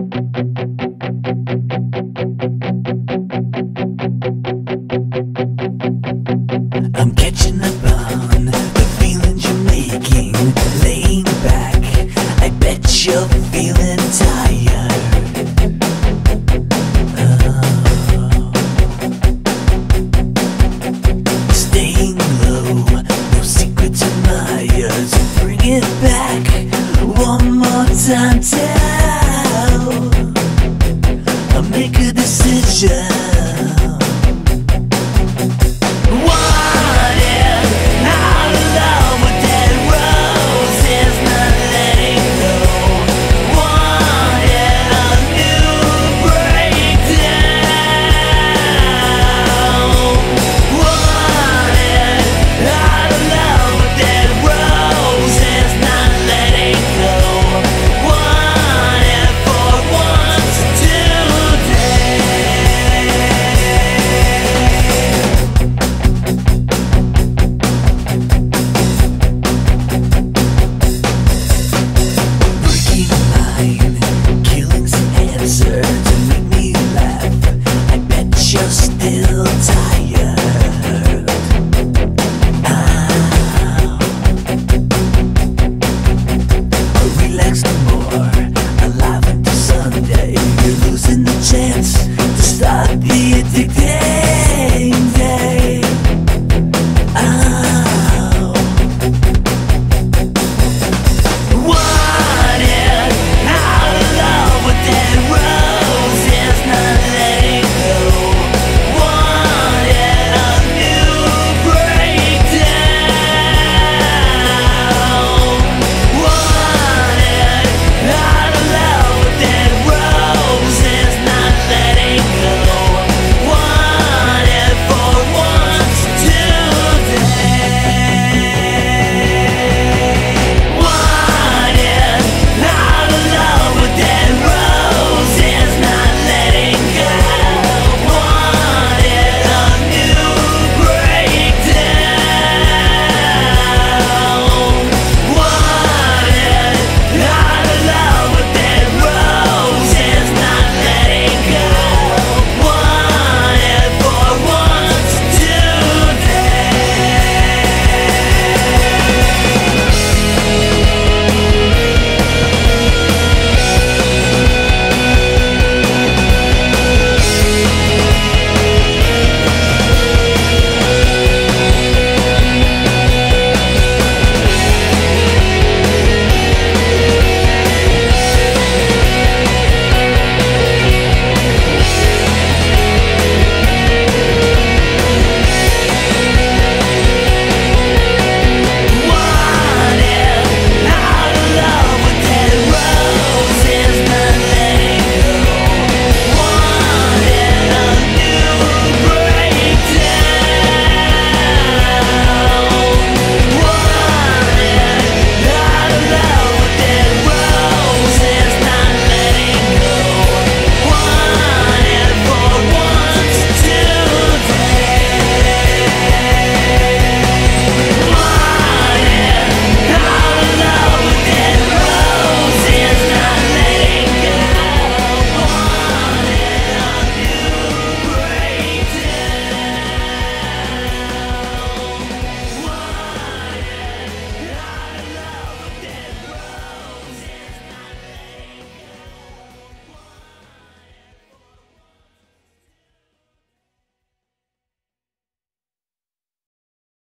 I'm catching up on the feelings you're making. Laying back, I bet you're feeling tired. Staying low, no secrets bring it back one more time. qualquer que decision.